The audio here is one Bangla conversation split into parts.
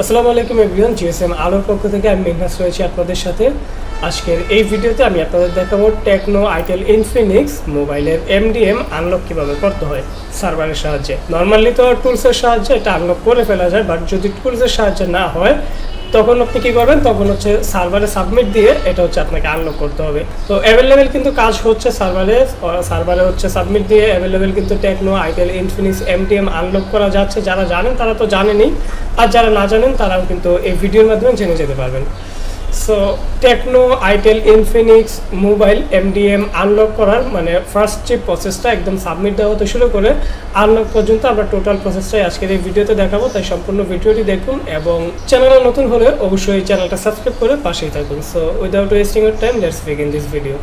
আসসালামু আলাইকুম এভরিওয়ান, জিএসএম আলোর পক্ষ থেকে আমি মেঘনাস রয়েছি আপনাদের সাথে। আজকের এই ভিডিওতে আমি আপনাদের দেখাবো টেকনো আইটেল ইনফিনিক্স মোবাইলের এমডিএম আনলক কীভাবে করতে হয় সার্ভারের সাহায্যে। নর্মালি তো টুলসের সাহায্যে এটা আনলক করে ফেলা যায় বাট যদি টুলসের সাহায্যে না হয় তখন আপনি কি করবেন? তখন হচ্ছে সার্ভারে সাবমিট দিয়ে এটা হচ্ছে আপনাকে আনলক করতে হবে। তো অ্যাভেলেবেল কিন্তু কাজ হচ্ছে সার্ভারে সার্ভারে হচ্ছে সাবমিট দিয়ে অ্যাভেলেবেল কিন্তু Tecno itel Infinix MTM unlock করা যাচ্ছে। যারা জানেন তারা তো জানেনি আর যারা না জানেন তারাও কিন্তু এই ভিডিওর মাধ্যমে জেনে যেতে পারবেন। So Tecno itel Infinix mobile MDM unlock করার মানে ফার্স্ট যে প্রসেসটা একদম সাবমিট দেওয়া হতে শুরু করে আনলক পর্যন্ত আমরা টোটাল প্রসেসটাই আজকের এই ভিডিওতে দেখাবো। তাই সম্পূর্ণ ভিডিওটি দেখুন এবং চ্যানেলে নতুন হলে অবশ্যই চ্যানেলটা সাবস্ক্রাইব করে পাশেই থাকুন। So without wasting time let's begin this video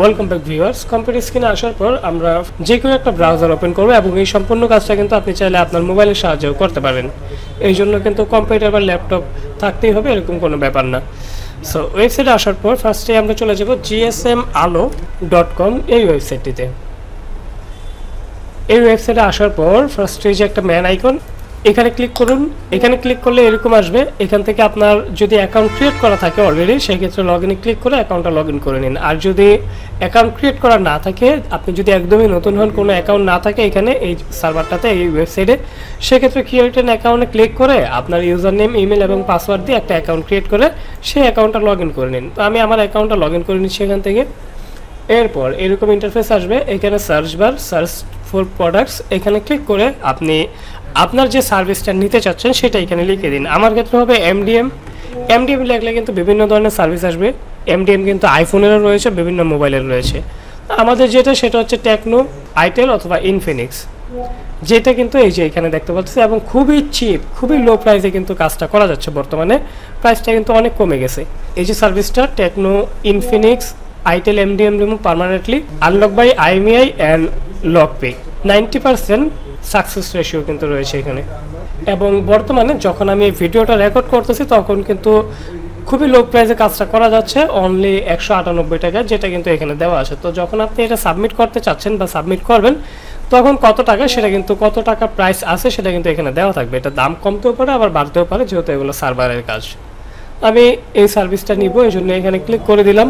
welcome back viewers computer স্ক্রিনে আসার পর আমরা যে কোনো একটা ব্রাউজার ওপেন করব এবং এই সম্পূর্ণ কাজটা কিন্তু আপনি চাইলে আপনার মোবাইলের সাহায্যেও করতে পারেন। এই জন্য কিন্তু কম্পিউটার বা ল্যাপটপ থাকতেই হবে, এরকম কোনো ব্যাপার না। সো ওয়েবসাইটে আসার পর ফার্স্টে আমরা চলে যাব জিএসএম আলো ডট কম এই ওয়েবসাইটটিতে এই ওয়েবসাইটে আসার পর ফার্স্টে যে একটা ম্যান আইকন এখানে ক্লিক করুন। এখানে ক্লিক করলে এরকম আসবে। এখান থেকে আপনার যদি অ্যাকাউন্ট ক্রিয়েট করা থাকে অলরেডি সেই ক্ষেত্রে লগ ইনে ক্লিক করে অ্যাকাউন্টটা লগ ইন করে নিন। আর যদি অ্যাকাউন্ট ক্রিয়েট করা না থাকে, আপনি যদি একদমই নতুন হন, কোনো অ্যাকাউন্ট না থাকে এখানে, এই সার্ভারটাতে এই ওয়েবসাইটে সেক্ষেত্রে ক্রিয়েট অ্যান অ্যাকাউন্টে ক্লিক করে আপনার ইউজার নেম ইমেল এবং পাসওয়ার্ড দিয়ে একটা অ্যাকাউন্ট ক্রিয়েট করে সেই অ্যাকাউন্টটা লগ ইন করে নিন। তো আমি আমার অ্যাকাউন্টটা লগ ইন করে নিচ্ছি এখান থেকে। এরপর এরকম ইন্টারফেস আসবে। এখানে search bar search for products এখানে ক্লিক করে আপনি আপনার যে সার্ভিসটা নিতে চাচ্ছেন সেটা এখানে লিখে দিন। আমার ক্ষেত্রে হবে এমডিএম এমডিএম লিখলে কিন্তু বিভিন্ন ধরনের সার্ভিস আসবে। এমডিএম কিন্তু আইফোনেরও রয়েছে, বিভিন্ন মোবাইলের রয়েছে। আমাদের যেটা, সেটা হচ্ছে টেকনো আইটেল অথবা ইনফিনিক্স যেটা কিন্তু এই যে এখানে দেখতে পাচ্ছি এবং খুবই চিপ খুবই লো প্রাইসে কিন্তু কাজটা করা যাচ্ছে বর্তমানে। প্রাইসটা কিন্তু অনেক কমে গেছে। এই যে সার্ভিসটা Tecno Infinix itel MDM remove permanently unlock by IMEI and lock pay ninety percent success ratio কিন্তু রয়েছে এখানে। এবং বর্তমানে যখন আমি ভিডিওটা রেকর্ড করতেছি, তখন কিন্তু খুবই লো প্রাইসে কাজটা করা যাচ্ছে অনলি একশো আটানব্বই টাকা, যেটা কিন্তু এখানে দেওয়া আছে। তো যখন আপনি এটা সাবমিট করতে চাচ্ছেন বা সাবমিট করবেন, তখন কত টাকা, সেটা কিন্তু কত টাকা প্রাইস আছে, সেটা কিন্তু এখানে দেওয়া থাকবে। এটা দাম কমতেও পারে, আবার বাড়তেও পারে, যেহেতু এগুলো সার্ভারের কাজ। আমি এই সার্ভিসটা নিব এই জন্য এখানে ক্লিক করে দিলাম।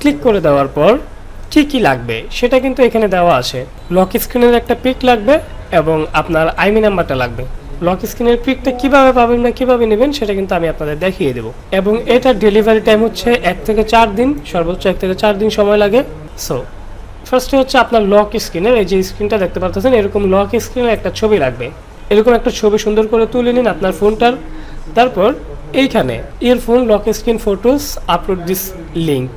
ক্লিক করে দেওয়ার পর কি কি লাগবে, সেটা কিন্তু এখানে দেওয়া আছে। লক স্ক্রিনের একটা পিক লাগবে এবং আপনার আইমি নাম্বারটা লাগবে। লক স্ক্রিনের পিকটা কীভাবে পাবেন না কীভাবে নেবেন, সেটা কিন্তু আমি আপনাদের দেখিয়ে দেবো। এবং এটার ডেলিভারি টাইম হচ্ছে এক থেকে চার দিন, সর্বোচ্চ এক থেকে চার দিন সময় লাগে। সো ফার্স্টে হচ্ছে আপনার লক স্ক্রিনের এই যে স্ক্রিনটা দেখতে পাচ্ছেন এরকম লক স্ক্রিনের একটা ছবি লাগবে। এরকম একটা ছবি সুন্দর করে তুলে নিন আপনার ফোনটার। তারপর এইখানে your phone lock screen photos upload this link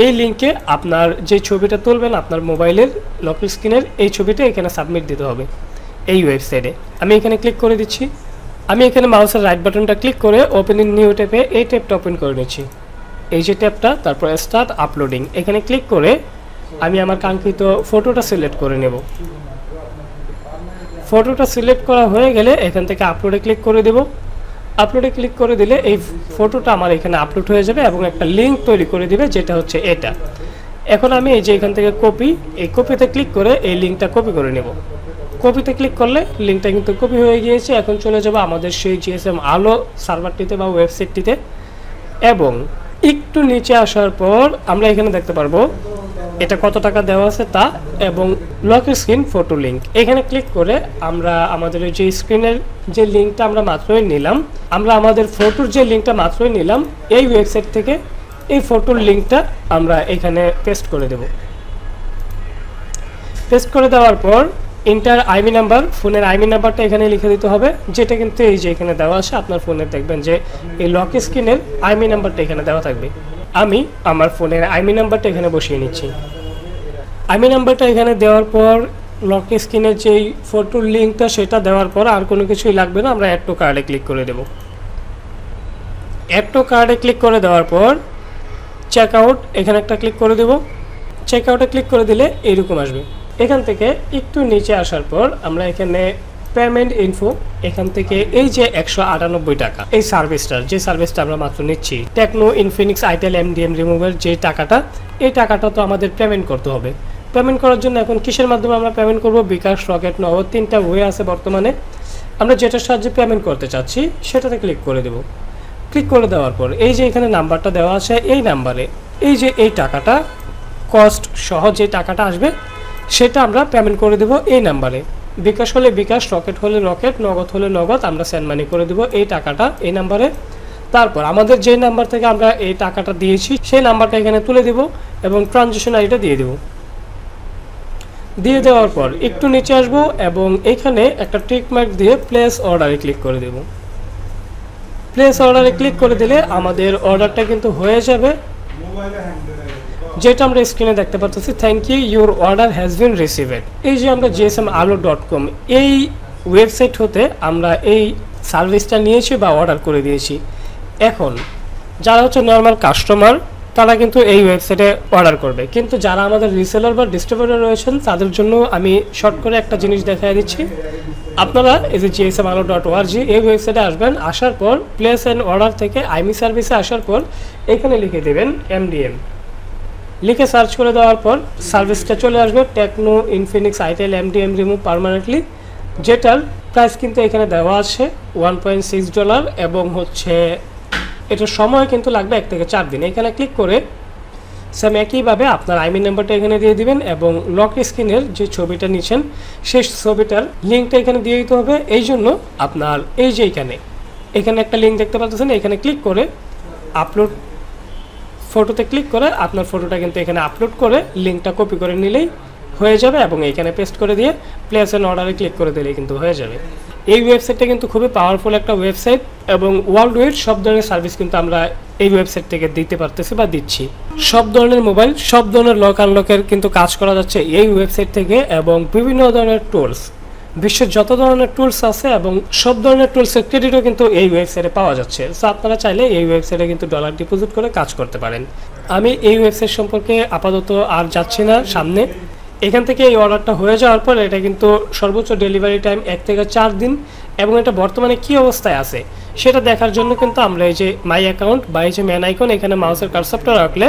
এই লিঙ্কে আপনার যে ছবিটা তুলবেন আপনার মোবাইলের লক স্ক্রিনের, এই ছবিটা এখানে সাবমিট দিতে হবে এই ওয়েবসাইটে। আমি এখানে ক্লিক করে দিচ্ছি। আমি এখানে মাউসের রাইট বাটনটা ক্লিক করে ওপেন ইন নিউ ট্যাপে এই ট্যাপটা ওপেন করে নিচ্ছি। এই যে ট্যাপটা তারপর স্টার্ট আপলোডিং এখানে ক্লিক করে আমি আমার কাঙ্ক্ষিত ফটোটা সিলেক্ট করে নেব। ফটোটা সিলেক্ট করা হয়ে গেলে এখান থেকে আপলোডে ক্লিক করে দেব। আপলোডে ক্লিক করে দিলে এই ফটোটা আমার এখানে আপলোড হয়ে যাবে এবং একটা লিঙ্ক তৈরি করে দিবে, যেটা হচ্ছে এটা। এখন আমি এই যে এখান থেকে কপি এই কপিতে ক্লিক করে এই লিঙ্কটা কপি করে নেব। কপিতে ক্লিক করলে লিঙ্কটা কিন্তু কপি হয়ে গিয়েছে, এখন চলে যাব আমাদের সেই জিএসএম আলো সার্ভারটিতে বা ওয়েবসাইটটিতে এবং একটু নিচে আসার পর আমরা এখানে দেখতে পারব এটা কত টাকা দেওয়া আছে তা এবং লক স্ক্রিন ফটো লিঙ্ক এখানে ক্লিক করে আমরা আমাদের যে স্ক্রিনের যে লিঙ্কটা আমরা মাত্রই নিলাম, আমরা আমাদের ফটোর যে লিঙ্কটা মাত্রই নিলাম, এই ওয়েবসাইট থেকে এই ফটোর লিঙ্কটা আমরা এখানে পেস্ট করে দেব। পেস্ট করে দেওয়ার পর ইন্টার আইমি নাম্বার ফোনের আইমি নাম্বারটা এখানে লিখে দিতে হবে, যেটা কিন্তু এই যে এখানে দেওয়া আছে, আপনার ফোনে দেখবেন যে এই লক স্ক্রিনের আইমি নাম্বারটা এখানে দেওয়া থাকবে। আমি আমার ফোনের আইমি নাম্বারটা এখানে বসিয়ে নিচ্ছি। আইমি নাম্বারটা এখানে দেওয়ার পর লক স্ক্রিনের যেই ফটোর লিঙ্কটা সেটা দেওয়ার পর আর কোনো কিছুই লাগবে না, আমরা অ্যাড টু কার্ডে ক্লিক করে দেব। অ্যাড টু কার্ডে ক্লিক করে দেওয়ার পর চেক আউট এখানে একটা ক্লিক করে দেব। চেক আউটে ক্লিক করে দিলে এরকম আসবে। এখান থেকে একটু নিচে আসার পর আমরা এখানে পেমেন্ট ইনফো এখান থেকে এই যে একশো আটানব্বই টাকা, এই সার্ভিসটার, যে সার্ভিসটা আমরা মাত্র নিচ্ছি Tecno Infinix itel MDM remover যে টাকাটা, এই টাকাটা তো আমাদের পেমেন্ট করতে হবে। পেমেন্ট করার জন্য এখন কিসের মাধ্যমে আমরা পেমেন্ট করব? বিকাশ, রকেট, নগদ, তিনটা ওয়ে আছে বর্তমানে। আমরা যেটার সাহায্যে পেমেন্ট করতে চাচ্ছি, সেটাতে ক্লিক করে দেব। ক্লিক করে দেওয়ার পর এই যে এখানে নাম্বারটা দেওয়া আছে, এই নাম্বারে এই যে এই টাকাটা কস্ট সহ যে টাকাটা আসবে, সেটা আমরা পেমেন্ট করে দেব এই নাম্বারে বিকাশ হলে বিকাশ, রকেট হলে রকেট, নগদ হলে নগদ, আমরা সেন্ড মানি করে দেব এই টাকাটা এই নাম্বারে তারপর আমাদের যে নাম্বার থেকে আমরা এই টাকাটা দিয়েছি, সেই নাম্বারটা এখানে তুলে দেব এবং ট্রানজেকশন আইডিটা দিয়ে দেব। দিয়ে দেওয়ার পর একটু নিচে আসব এবং এখানে একটা টিক দিয়ে প্লেস অর্ডারে ক্লিক করে দেব। প্লেস অর্ডারে ক্লিক করে দিলে আমাদের অর্ডারটা কিন্তু হয়ে যাবে। যেটা আমরা স্ক্রিনে দেখতে পাচ্ছি thank you your order has been received এই যে আমরা জিএসএম আলো ডট কম এই ওয়েবসাইট হতে আমরা এই সার্ভিসটা নিয়েছি বা অর্ডার করে দিয়েছি। এখন, যারা হচ্ছে নর্মাল কাস্টমার তারা কিন্তু এই ওয়েবসাইটে অর্ডার করবে। কিন্তু যারা আমাদের রিসেলার বা ডিস্ট্রিবিউটর রয়েছেন, তাদের জন্য আমি শর্ট করে একটা জিনিস দেখাই দিচ্ছি। আপনারা এই যে জিএসএম আলো ডট ওআরজি এই ওয়েবসাইটে আসবেন, আসার পর প্লেস অ্যান্ড অর্ডার থেকে আইমি সার্ভিসে আসার পর এখানে লিখে দেবেন এমডিএম লিখে সার্চ করে দেওয়ার পর সার্ভিসটা চলে আসবে Tecno Infinix itel MDM remove permanently যেটার প্রাইস কিন্তু এখানে দেওয়া আছে ওয়ান পয়েন্ট সিক্স ডলার এবং হচ্ছে, এটার সময় কিন্তু লাগবে এক থেকে চার দিন। এখানে ক্লিক করে সেম একইভাবে আপনার আইমিন নাম্বারটা এখানে দিয়ে দিবেন এবং লক স্ক্রিনের যে ছবিটা নিচ্ছেন, সেই ছবিটার লিঙ্কটা এখানে দিয়ে দিতে হবে। এই জন্য আপনার এই যে এখানে এখানে একটা লিঙ্ক দেখতে পাচ্ছেন, এখানে ক্লিক করে আপলোড ফটোতে ক্লিক করে আপনার ফটোটা কিন্তু এখানে আপলোড করে লিঙ্কটা কপি করে নিলেই হয়ে যাবে এবং এখানে পেস্ট করে দিয়ে প্লেস অ্যান্ড অর্ডারে ক্লিক করে দিলেই কিন্তু হয়ে যাবে। এই ওয়েবসাইটটা কিন্তু খুবই পাওয়ারফুল একটা ওয়েবসাইট এবং ওয়ার্ল্ড ওয়াইড সব ধরনের সার্ভিস কিন্তু আমরা এই ওয়েবসাইট থেকে দিতে পারতেছি বা দিচ্ছি। সব ধরনের মোবাইল সব ধরনের লক আনলকের কিন্তু কাজ করা যাচ্ছে এই ওয়েবসাইট থেকে এবং বিভিন্ন ধরনের টুলস বিশ্বের যত ধরনের টুলস আছে এবং সব ধরনের টুলসের ক্রেডিটও কিন্তু এই ওয়েবসাইটে পাওয়া যাচ্ছে। সো আপনারা চাইলে এই ওয়েবসাইটে কিন্তু ডলার ডিপোজিট করে কাজ করতে পারেন। আমি এই ওয়েবসাইট সম্পর্কে আপাতত আর যাচ্ছি না সামনে। এখান থেকে এই অর্ডারটা হয়ে যাওয়ার পর এটা কিন্তু সর্বোচ্চ ডেলিভারি টাইম এক থেকে চার দিন। এবং এটা বর্তমানে কি অবস্থায় আছে, সেটা দেখার জন্য কিন্তু আমরা এই যে মাই অ্যাকাউন্ট বা এই যে ম্যান আইকন এখানে মাউসের কারসাপটা রাখলে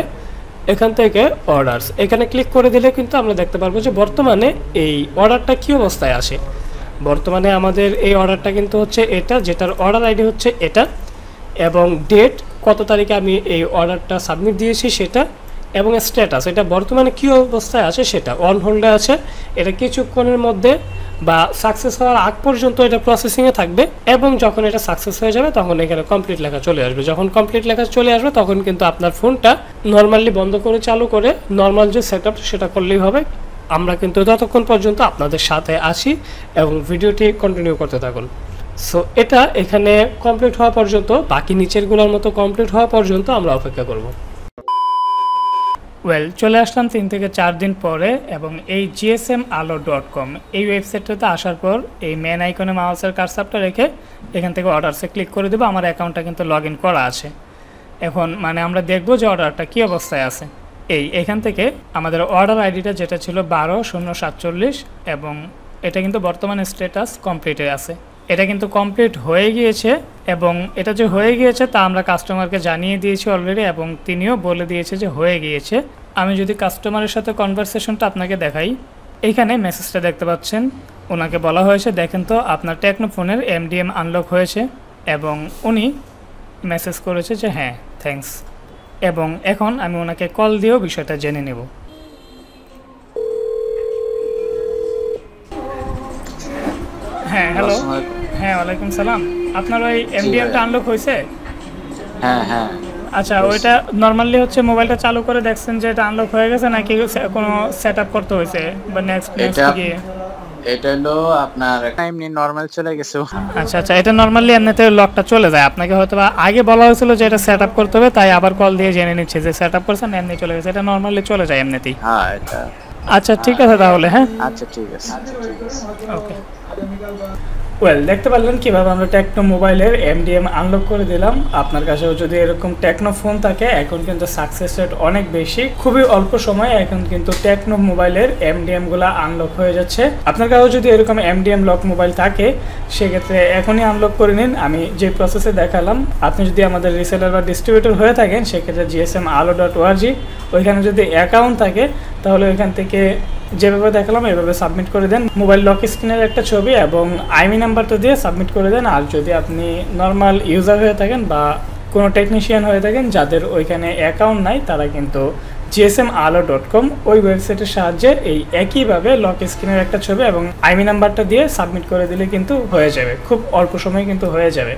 এখান থেকে অর্ডারস এখানে ক্লিক করে দিলে কিন্তু আমরা দেখতে পারব যে বর্তমানে এই অর্ডারটা কি অবস্থায় আসে বর্তমানে আমাদের এই অর্ডারটা কিন্তু হচ্ছে এটা, যেটার অর্ডার আইডি হচ্ছে এটা, এবং ডেট কত তারিখে আমি এই অর্ডারটা সাবমিট দিয়েছি সেটা, এবং স্ট্যাটাস এটা বর্তমানে কী অবস্থায় আছে সেটা অন হোল্ডে আছে। এটা কিছুক্ষণের মধ্যে বা সাকসেস হওয়ার আগ পর্যন্ত এটা প্রসেসিংয়ে থাকবে এবং যখন এটা সাকসেস হয়ে যাবে তখন এখানে কমপ্লিট লেখা চলে আসবে। যখন কমপ্লিট লেখা চলে আসবে তখন কিন্তু আপনার ফোনটা নর্মালি বন্ধ করে, চালু করে নর্মাল যে সেট সেটা করলেই হবে। আমরা কিন্তু ততক্ষণ পর্যন্ত আপনাদের সাথে আসি এবং ভিডিওটি কন্টিনিউ করতে থাকুন। সো এটা এখানে কমপ্লিট হওয়া পর্যন্ত, বাকি নিচেরগুলোর মতো কমপ্লিট হওয়া পর্যন্ত আমরা অপেক্ষা করব। ওয়েল চলে আসলাম তিন থেকে চার দিন পরে এবং এই জিএসএম আলো ডট কম এই ওয়েবসাইটটাতে আসার পর এই মেন আইকনে মাউসের কারসাপটা রেখে এখান থেকে অর্ডারসে ক্লিক করে দেবো। আমার অ্যাকাউন্টটা কিন্তু লগ করা আছে। এখন মানে আমরা দেখব যে অর্ডারটা কী অবস্থায় আছে। এই, এখান থেকে আমাদের অর্ডার আইডিটা যেটা ছিল বারো শূন্য সাতচল্লিশ এবং এটা কিন্তু বর্তমানে স্ট্যাটাস কমপ্লিটে আছে। এটা কিন্তু কমপ্লিট হয়ে গিয়েছে এবং এটা যে হয়ে গিয়েছে তা আমরা কাস্টমারকে জানিয়ে দিয়েছি অলরেডি এবং তিনিও বলে দিয়েছে যে হয়ে গিয়েছে। আমি যদি কাস্টমারের সাথে কনভারসেশনটা আপনাকে দেখাই এইখানে মেসেজটা দেখতে পাচ্ছেন। ওনাকে বলা হয়েছে, দেখেন তো, আপনার টেকনো ফোনের এমডিএম আনলক হয়েছে। এবং উনি মেসেজ করেছে যে হ্যাঁ থ্যাঙ্কস এবং এখন আমি ওনাকে কল দিয়েও বিষয়টা জেনে নেব। হ্যাঁ হ্যালো হ্যাঁ ওয়ালাইকুম সালাম। আপনার ওই এমডিএমটা আনলক হয়েছে? হ্যাঁ হ্যাঁ। আচ্ছা ওইটা নর্মালি হচ্ছে মোবাইলটা চালু করে দেখছেন যে এটা আনলক হয়ে গেছে নাকি কোনো সেট আপ করতে হয়েছে? বা নেক্সট নেক্সট কি এটা হলো আপনার এমনি নর্মাল চলে গেছে। আচ্ছা আচ্ছা এটা নর্মালি এমনিতে লকটা চলে যায়। আপনাকে হয়তো আগে বলা হয়েছিল যে এটা সেট আপ করতে হবে তাই আবার কল দিয়ে জেনে নিচ্ছে যে সেট আপ করছেন এমনি চলে গেছে। এটা নর্মালি চলে যায় এমনিতেই। হ্যাঁ এটা। আচ্ছা ঠিক আছে তাহলে হ্যাঁ? আচ্ছা ঠিক আছে। ওকে ওয়েল দেখতে পারলেন কীভাবে আমরা টেকনো মোবাইলের এমডিএম আনলক করে দিলাম। আপনার কাছেও যদি এরকম টেকনো ফোন থাকে, এখন কিন্তু সাকসেস রেট অনেক বেশি। খুবই অল্প সময়ে এখন কিন্তু টেকনো মোবাইলের এমডিএমগুলা আনলক হয়ে যাচ্ছে। আপনার কাছেও যদি এরকম এমডিএম লক মোবাইল থাকে, সেক্ষেত্রে এখনই আনলক করে নিন। আমি যে প্রসেসে দেখালাম, আপনি যদি আমাদের রিসেলার বা ডিস্ট্রিবিউটর হয়ে থাকেন, সেক্ষেত্রে জিএসএম আলো ডট ওআরজি ওইখানে যদি অ্যাকাউন্ট থাকে, তাহলে ওইখান থেকে যেভাবে দেখালাম, এভাবে সাবমিট করে দেন। মোবাইল লক স্ক্রিনের একটা ছবি এবং আইমি নাম্বারটা দিয়ে সাবমিট করে দেন। আর যদি আপনি নর্মাল ইউজার হয়ে থাকেন বা কোনো টেকনিশিয়ান হয়ে থাকেন, যাদের ওইখানে অ্যাকাউন্ট নাই, তারা কিন্তু জিএসএম আলো ডট কম ওই ওয়েবসাইটের সাহায্যে এই একইভাবে লক স্ক্রিনের একটা ছবি এবং আইমি নাম্বারটা দিয়ে সাবমিট করে দিলে কিন্তু হয়ে যাবে। খুব অল্প সময়ে কিন্তু হয়ে যাবে।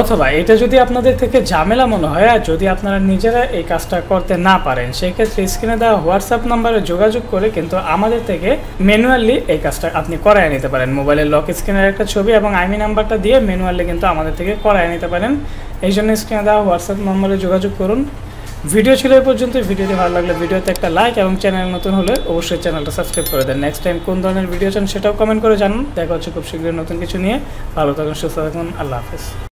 অথবা এটা যদি আপনাদের থেকে ঝামেলা মনে হয় আর যদি আপনারা নিজেরা এই কাজটা করতে না পারেন, সেক্ষেত্রে স্ক্রিনে দেওয়া হোয়াটসঅ্যাপ নাম্বারে যোগাযোগ করে কিন্তু আমাদের থেকে ম্যানুয়ালি এই কাজটা আপনি করায় নিতে পারেন। মোবাইলের লক স্ক্রিনের একটা ছবি এবং আইমি নাম্বারটা দিয়ে ম্যানুয়ালি কিন্তু আমাদের থেকে করায় নিতে পারেন। এই জন্য স্ক্রিনে দেওয়া হোয়াটসঅ্যাপ নম্বরে যোগাযোগ করুন। ভিডিও ছিল এই পর্যন্ত। ভিডিওটি ভালো লাগলে ভিডিওতে একটা লাইক এবং চ্যানেল নতুন হলে অবশ্যই চ্যানেলটা সাবস্ক্রাইব করে দেন। নেক্সট টাইম কোন ধরনের ভিডিও চান সেটাও কমেন্ট করে জানান। দেখা হচ্ছে খুব শীঘ্রই নতুন কিছু নিয়ে। ভালো থাকুন, সুস্থ থাকুন। আল্লাহ হাফেজ।